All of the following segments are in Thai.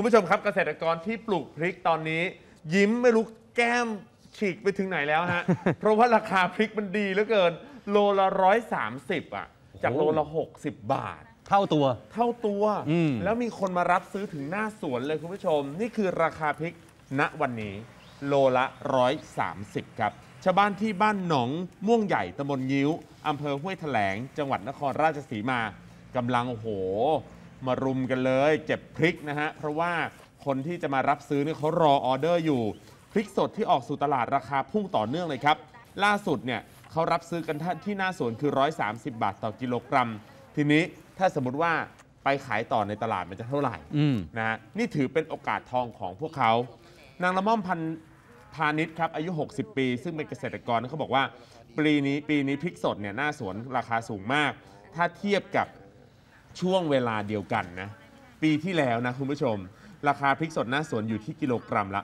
คุณผู้ชมครับเกษตรกรที่ปลูกพริกตอนนี้ ยิ้มไม่รู้แก้มฉีกไปถึงไหนแล้วฮะ เพราะว่าราคาพริกมันดีเหลือเกิน โลละร้อยสามสิบอะ จากโลละ60บาท เท่าตัว เท่าตัว อืม แล้วมีคนมารับซื้อถึงหน้าสวนเลยคุณผู้ชม นี่คือราคาพริกณวันนี้ โลละ130ครับ ชาวบ้านที่บ้านหนองม่วงใหญ่ตำบลยิ้วอำเภอห้วยแถลง จังหวัดนครราชสีมากำลังโอ้โห มารุมกันเลยเก็บพริกนะฮะ เพราะว่าคนที่จะมารับซื้อเนี่ยเขารอออเดอร์อยู่ พริกสดที่ออกสู่ตลาดราคาพุ่งต่อเนื่องเลยครับ ล่าสุดเนี่ยเขารับซื้อกันที่หน้าสวนคือ 130 บาทต่อกิโลกรัม ทีนี้ถ้าสมมติว่าไปขายต่อในตลาดมันจะเท่าไหร่อืมนะฮะนี่ถือเป็นโอกาสทองของพวกเขา นางละม่อมพันธ์พาณิชย์ครับอายุ 60 ปี ซึ่งเป็นเกษตรกรเขาบอกว่า ปีนี้ปีนี้พริกสดเนี่ยหน้าสวนราคาสูงมาก ถ้าเทียบกับ ช่วงเวลาเดียวกันนะ ปีที่แล้วนะคุณผู้ชม ราคาพริกสดหน้าสวนอยู่ที่กิโลกรัมละ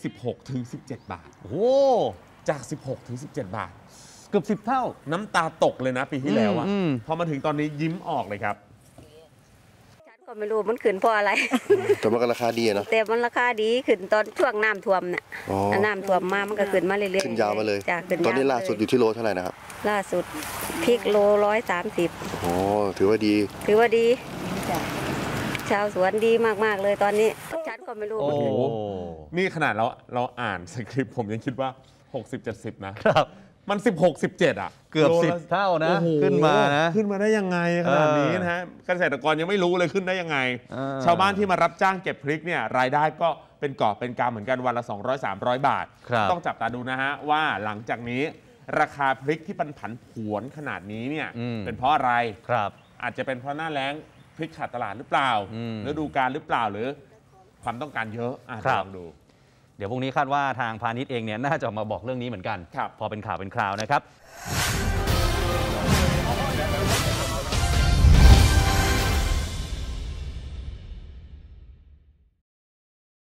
16ถึง17 บาท โอ้โหจาก 16ถึง17 บาท เกือบสิบเท่า น้ำตาตกเลยนะปีที่แล้วอะอืมอืม พอมาถึงตอนนี้ยิ้มออกเลยครับฉัน ก็ไม่รู้มันขึ้นเพราะอะไร แต่มันก็ราคาดีอะเนาะแต่มันราคาดีขึ้นตอนช่วงน้ำท่วมเนี่ยอ๋อน้ำท่วมมามันก็ขึ้นมาเรื่อยๆขึ้นยาวมาเลยจ้ะขึ้นตอนนี้ยวมล่าสุดอยู่ที่โลเท่าไหร่นะครับล่าสุดพริกโลร้อยสามสิบอ๋อถือว่าดี ถือว่าดีชาวสวนดีมากๆเลยตอนนี้ฉันก็ไม่รู้โอ้มันขึ้นโอ้นี่ขนาดเราเราอ่านสคริปต์ผมยังคิดว่า 60 70 นะครับ มัน 16 17 อะเกือบโลสิบละเท่านะ โอ้โหขึ้นมานะ ขึ้นมาได้ยังไงขนาดนี้นะฮะเกษตรกรยังไม่รู้เลยขึ้นได้ยังไงอ่าชาวบ้านที่มารับจ้างเก็บพริกเนี่ยรายได้ก็เป็นกอบเป็นกำเหมือนกันวันละ 200 300 บาท ครับ ต้องจับตาดูนะฮะว่าหลังจากนี้ ราคาพริกที่มันผันผวนขนาดนี้เนี่ยอืม เป็นเพราะอะไร ครับ อาจจะเป็นเพราะหน้าแล้งพริกขาดตลาดหรือเปล่าอืมฤดูกาลหรือเปล่าหรือ ความต้องการเยอะอะครับ ลองดู เดี๋ยวพรุ่งนี้คาดว่าทางพาณิชย์เองเนี่ยน่าจะออกมาบอกเรื่องนี้เหมือนกันครับพอเป็นข่าวเป็นคราวนะครับ